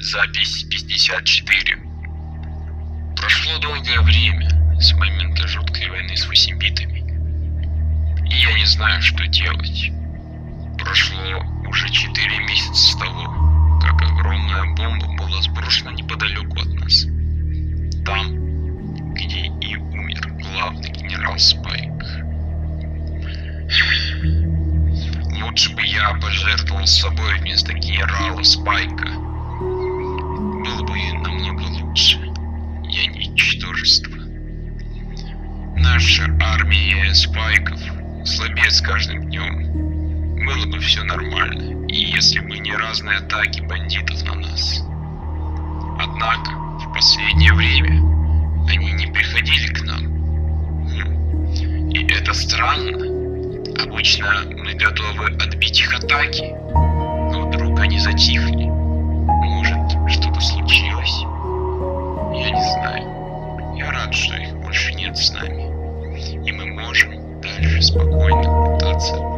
Запись 54. Прошло долгое время с момента жуткой войны с восембитами. И я не знаю, что делать. Прошло уже 4 месяца с того, как огромная бомба была сброшена неподалеку от нас. Там, где и умер главный генерал Спайк. Лучше бы я пожертвовал собой вместо генерала Спайка. Ничтожество. Наша армия Спайков слабеет с каждым днем. Было бы все нормально, и если бы не разные атаки бандитов на нас. Однако, в последнее время они не приходили к нам. Хм. И это странно. Обычно мы готовы отбить их атаки, но вдруг они затихли. Что их больше нет с нами. И мы можем дальше спокойно пытаться.